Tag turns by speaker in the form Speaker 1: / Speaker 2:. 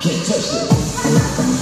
Speaker 1: Can't touch it.